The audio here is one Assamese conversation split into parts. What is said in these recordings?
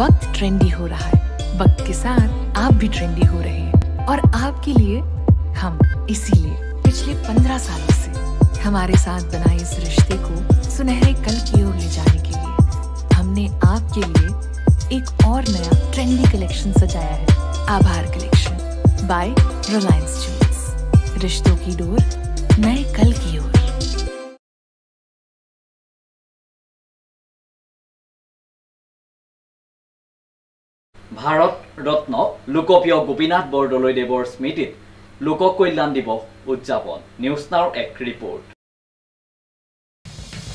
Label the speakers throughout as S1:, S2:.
S1: वक्त ट्रेंडी हो रहा है। वक्त के साथ आप भी ट्रेंडी हो रहे हैं। और आपके लिए हम इसीलिए पिछले पंद्रह सालों से हमारे साथ बनाए इस रिश्ते को सुनहरे कल की ओर ले जाने के लिए हमने आपके लिए एक और नया ट्रेंडी कलेक्शन सजाया है। आभार कलेक्शन बाय रिलायंस ज्वेल्स रिश्तों की डोर नए कल की ओर।
S2: ভাৰত ৰত্ন লোকপ্ৰিয় গোপীনাথ বৰদলৈদেৱৰ স্মৃতিত লোক কল্যাণ দিৱস উদযাপন। নিউজ নাওৰ এক ৰিপৰ্ট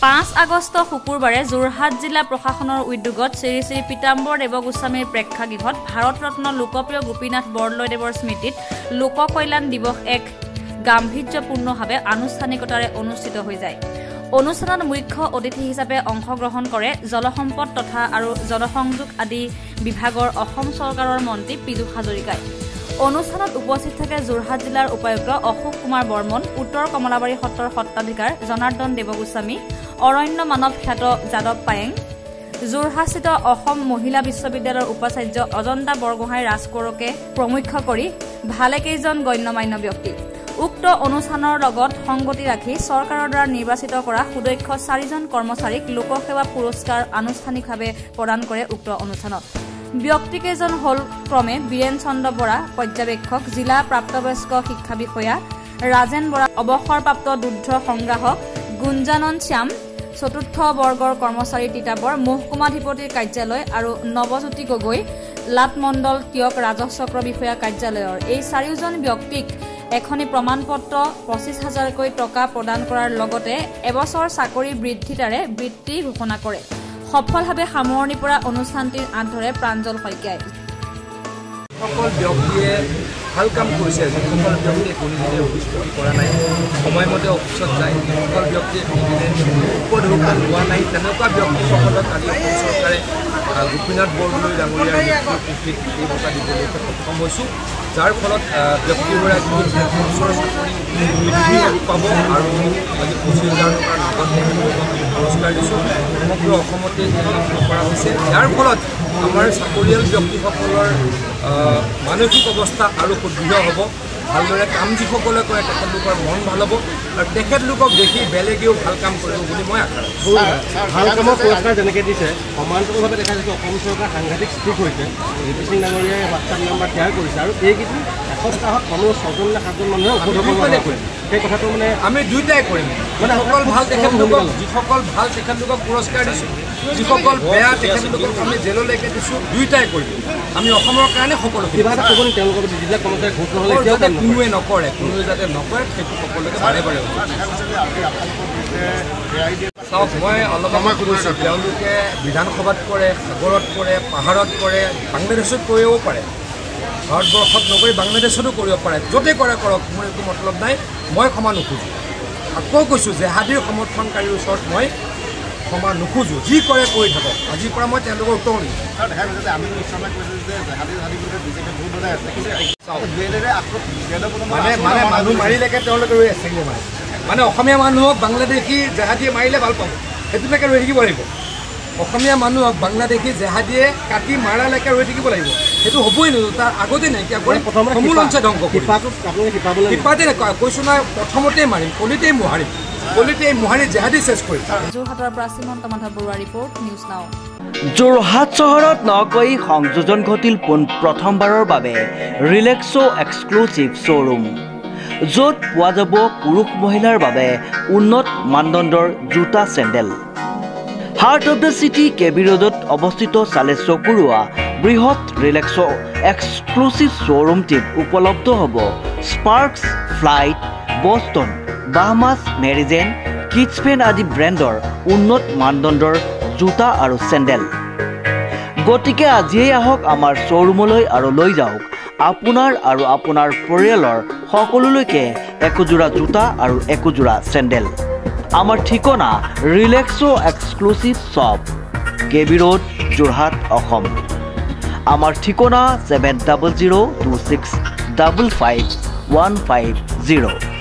S3: পাঁচ আগষ্ট শুকুৰবাৰে যোৰহাট জিলা প্ৰশাসনৰ উদ্যোগত শ্ৰী শ্ৰী পীতাম্বৰ দেৱ গোস্বামীৰ প্ৰেক্ষাগৃহত ভাৰত ৰত্ন লোকপ্ৰিয় গোপীনাথ বৰদলৈদেৱৰ স্মৃতিত লোক কল্যাণ দিৱস এক গাম্ভীৰ্যপূৰ্ণভাৱে আনুষ্ঠানিকতাৰে অনুষ্ঠিত হৈ যায়। অনুষ্ঠানত মুখ্য অতিথি হিচাপে অংশগ্ৰহণ কৰে জলসম্পদ তথা আৰু জলসংযোগ আদি বিভাগৰ অসম চৰকাৰৰ মন্ত্ৰী পীযুষ হাজৰিকাই। অনুষ্ঠানত উপস্থিত থাকে যোৰহাট জিলাৰ উপায়ুক্ত অশোক কুমাৰ বৰ্মন উত্তৰ কমলাবাৰী সত্ৰৰ সত্ৰাধিকাৰ জনাৰ্দন দেৱগোস্বামী অৰণ্য মানৱ খ্যাত যাদৱ পায়েং যোৰহাটস্থিত অসম মহিলা বিশ্ববিদ্যালয়ৰ উপাচাৰ্য অজন্তা বৰগোহাঁই ৰাজকোঁৱৰকে প্ৰমুখ্য কৰি ভালেকেইজন গণ্যমান্য ব্যক্তি। উক্ত অনুষ্ঠানৰ লগত সংগতি ৰাখি চৰকাৰৰ দ্বাৰা নিৰ্বাচিত কৰা সুদক্ষ চাৰিজন কৰ্মচাৰীক লোকসেৱা পুৰস্কাৰ আনুষ্ঠানিকভাৱে প্ৰদান কৰে উক্ত অনুষ্ঠানত। ব্যক্তিকেইজন হ'ল ক্ৰমে বীৰেন চন্দ্ৰ বৰা পৰ্যবেক্ষক জিলা প্ৰাপ্তবয়স্ক শিক্ষা বিষয়া ৰাজেন বৰা অৱসৰপ্ৰাপ্ত দুগ্ধ সংগ্ৰাহক গুঞ্জানন শ্যাম চতুৰ্থ বৰ্গৰ কৰ্মচাৰী তিতাবৰ মহকুমাধিপতিৰ কাৰ্যালয় আৰু নৱজ্যোতি গগৈ লাটমণ্ডল তিয়ক ৰাজহ চক্ৰ বিষয়া কাৰ্যালয়ৰ। এই চাৰিওজন ব্যক্তিক এখনি প্ৰমাণপত্ৰ পঁচিছ হাজাৰকৈ টকা প্ৰদান কৰাৰ লগতে এবছৰ চাকৰি বৃদ্ধিতাৰে বৃত্তি ঘোষণা কৰে। সফলভাৱে সামৰণি পৰা অনুষ্ঠানটিৰ আঁত ধৰে প্ৰাঞ্জল শইকীয়াই।
S4: সকল ব্যক্তিয়ে ভাল কাম কৰিছে যিসকল ব্যক্তিয়ে কোনোদিনে অফিচ ক্ষতি কৰা নাই সময়মতে অফিচত যায় যিসকল ব্যক্তিয়ে কোনোদিনে উপঢৌকন হোৱা নাই তেনেকুৱা ব্যক্তিসকলক আজি অসম চৰকাৰে গোপীনাথ বৰদলৈ ডাঙৰীয়াৰ তিথিত এই বঁটা দিবলৈ সক্ষম হৈছোঁ যাৰ ফলত ব্যক্তিগৰাকী পাব আৰু আজি পঁচিছ হাজাৰ টকাৰ পুৰস্কাৰ দিছোঁ সমগ্ৰ অসমতে কৰা হৈছে ইয়াৰ ফলত আমাৰ চাকৰিয়াল ব্যক্তিসকলৰ মানসিক অৱস্থা আৰু সুদৃঢ় হ'ব ভালদৰে কাম যিসকলে কৰে তেখেতলোকৰ মন ভাল হ'ব আৰু তেখেতলোকক দেখি বেলেগেও ভাল কাম কৰিব বুলি মই আশা ৰাখিছোঁ
S5: ভাল কামৰ পুৰস্কাৰ যেনেকৈ দিছে সমান্তৰালভাৱে দেখা যাইছে অসম চৰকাৰ সাংঘাতিক ষ্ট্ৰিক হৈছে। ৰিপি সিং ডাঙৰীয়াই হোৱাটছআপ নাম্বাৰ শ্বেয়াৰ কৰিছে আৰু এইকেইদিন এসপ্তাহত কমেও ছজন নে সাতজন মানুহে সেই কথাটো মানে
S4: আমি দুয়োটাই কৰিম।
S5: মানে
S4: যিসকল ভাল তেখেতলোকক যিসকল ভাল তেখেতলোকক পুৰস্কাৰ দিছোঁ যিসকল বেয়া তেখেতলোকক আমি জেললৈকে দিছোঁ দুয়োটাই কৰিম। আমি অসমৰ কাৰণে সকলোখিনি
S5: কিবা এটা ক'ব নেকি তেওঁলোকৰ যিবিলাক কৰ্মচাৰী ঘোষ নহ'লে
S4: যাতে কোনোৱে নকৰে কোনোৱে যাতে নকৰে সেইটো সকলোকে বাৰে বাৰে চাওক মই অলপ সময় কৈছোঁ তেওঁলোকে বিধানসভাত কৰে সাগৰত কৰে পাহাৰত কৰে বাংলাদেশত কৰিবও পাৰে। ভাৰতবৰ্ষত নকৰি বাংলাদেশতো কৰিব পাৰে। য'তে কৰে কৰক মোৰ একো মতলব নাই। মই ক্ষমা নোখোজোঁ। আকৌ কৈছোঁ জেহাদীৰ সমৰ্থনকাৰীৰ ওচৰত মই ক্ষমা নোখোজোঁ। যি কৰে কৰি থাকক। আজিৰ পৰা মই তেওঁলোকৰ উত্তৰ দিম। মানে মানে মানুহ মাৰিলেকে তেওঁলোকে ৰৈ আছে। মানে মানে অসমীয়া মানুহক বাংলাদেশী জেহাদীয়ে মাৰিলে ভাল পাব। সেইটোলৈকে ৰৈ থাকিব লাগিব। অসমীয়া মানুহক বাংলাদেশী জেহাদীয়ে কাটি মাৰালৈকে ৰৈ থাকিব লাগিব। সেইটো হ'বই নোৱাৰো তাৰ আগতে নাইকিয়া কৰি
S5: প্ৰথমতে
S4: সমূল অঞ্চল ধ্বংস শিপাতে কৈছোঁ নহয় প্ৰথমতেই মাৰিম কলিতেই মোহাৰিম। কলিতেই মোহাৰি জেহাদী চেছ কৰিম।
S3: যোৰহাটৰ পৰা Shrimanta Madhav Barua report news now
S6: Jorhat চহৰত নকৈ সংযোজন ঘটিল পোন প্ৰথমবাৰৰ বাবে ৰিলেক্সো এক্সক্লুচিভ শ্ব'ৰুম য'ত পোৱা যাব পুৰুষ মহিলাৰ বাবে উন্নত মানদণ্ডৰ জোতা sandal. Heart of the city K B ৰোডত অৱস্থিত চালে চকুৰোৱা বৃহৎ ৰিলেক্সো এক্সক্লুচিভ শ্ব'ৰুমটিত উপলব্ধ হ'ব। স্পাৰ্কছ ফ্লাইট বষ্টন বাহমাছ মেৰিজেন কিডছ পেন আদি ব্ৰেণ্ডৰ উন্নত মানদণ্ডৰ জোতা আৰু চেণ্ডেল। গতিকে আজিয়েই আহক আমাৰ শ্ব'ৰুমলৈ আৰু লৈ যাওক আপোনাৰ আৰু আপোনাৰ পৰিয়ালৰ সকলোলৈকে একোযোৰা জোতা আৰু একোযোৰা চেণ্ডেল। আমাৰ ঠিকনা Relaxo exclusive shop K B road Jorhat Assam. আমাৰ ঠিকনা seven double zero' two six double five one five zero'